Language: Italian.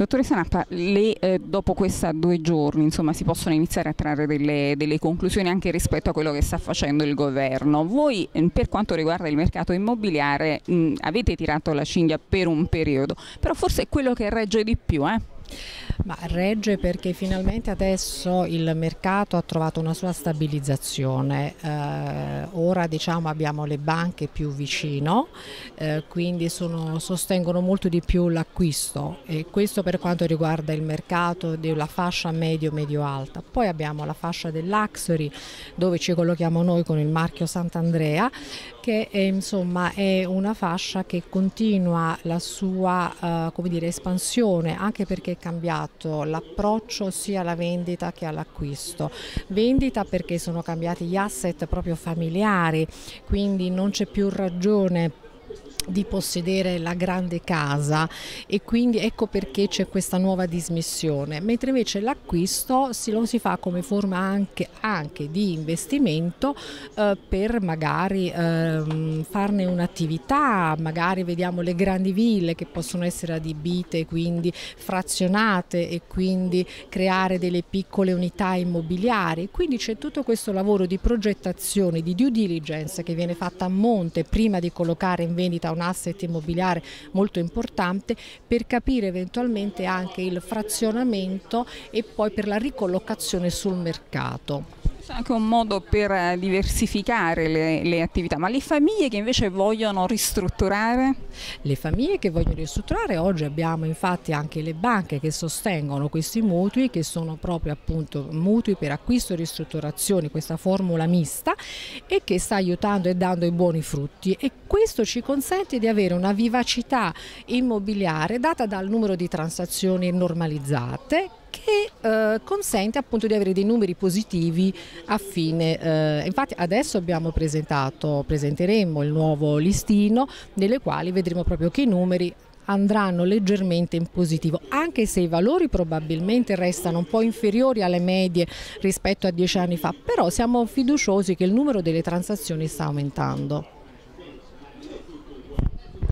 Dottoressa Nappa, le, eh, dopo questi due giorni insomma, si possono iniziare a trarre delle, delle, conclusioni anche rispetto a quello che sta facendo il governo. Voi eh, per quanto riguarda il mercato immobiliare mh, avete tirato la cinghia per un periodo, però forse è quello che regge di più. Eh? Ma regge perché finalmente adesso il mercato ha trovato una sua stabilizzazione, eh, ora diciamo abbiamo le banche più vicino, eh, quindi sono, sostengono molto di più l'acquisto. E questo per quanto riguarda il mercato della fascia medio-medio alta. Poi abbiamo la fascia dell'Axory dove ci collochiamo noi con il marchio Sant'Andrea che è, insomma è una fascia che continua la sua uh, dire, espansione anche perché è cambiato l'approccio sia alla vendita che all'acquisto. Vendita perché sono cambiati gli asset proprio familiari, quindi non c'è più ragione di possedere la grande casa e quindi ecco perché c'è questa nuova dismissione, mentre invece l'acquisto si, lo si fa come forma anche, anche di investimento eh, per magari eh, farne un'attività, magari vediamo le grandi ville che possono essere adibite, quindi frazionate e quindi creare delle piccole unità immobiliari, quindi c'è tutto questo lavoro di progettazione, di due diligence che viene fatta a monte prima di collocare in vendita un asset immobiliare molto importante per capire eventualmente anche il frazionamento e poi per la ricollocazione sul mercato anche un modo per eh, diversificare le, le, attività, ma le famiglie che invece vogliono ristrutturare? Le famiglie che vogliono ristrutturare, oggi abbiamo infatti anche le banche che sostengono questi mutui che sono proprio appunto mutui per acquisto e ristrutturazione, questa formula mista e che sta aiutando e dando i buoni frutti e questo ci consente di avere una vivacità immobiliare data dal numero di transazioni normalizzate che eh, consente appunto di avere dei numeri positivi a fine. Eh, infatti adesso abbiamo presentato, presenteremo il nuovo listino nelle quali vedremo proprio che i numeri andranno leggermente in positivo, anche se i valori probabilmente restano un po' inferiori alle medie rispetto a dieci anni fa, però siamo fiduciosi che il numero delle transazioni sta aumentando.